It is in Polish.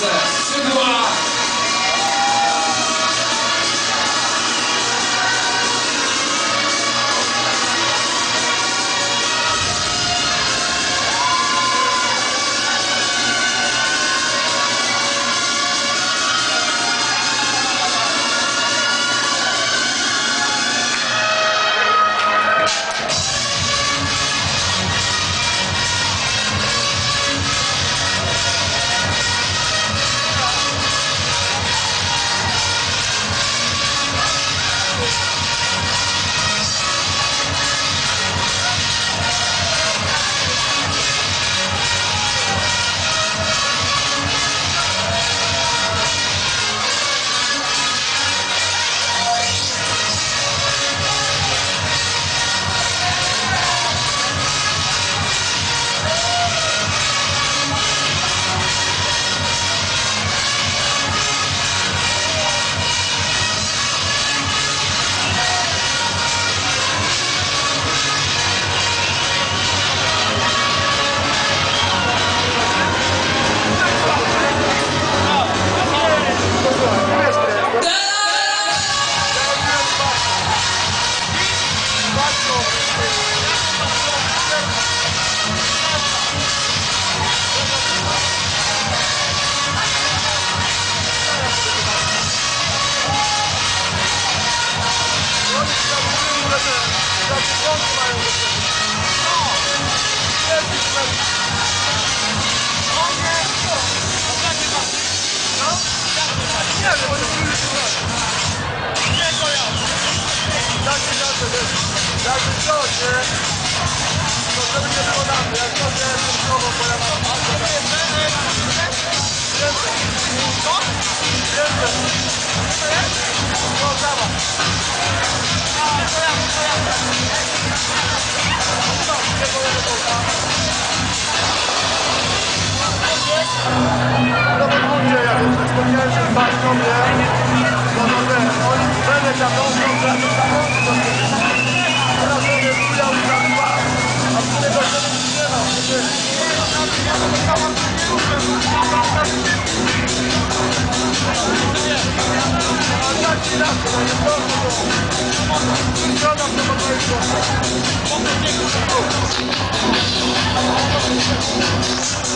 success. Jakby coś, nie? To żeby nie było na mnie, jak to nie jest znowu moja mama. Więcej. Co? Więcej. No, dawaj. To ja, to ja. No, nie powiem do kołka. No bo ludzie, ja wiem, że wspomniałem, że patrzą mnie, no to ten, oni będę tam dążą, że to samochód A tak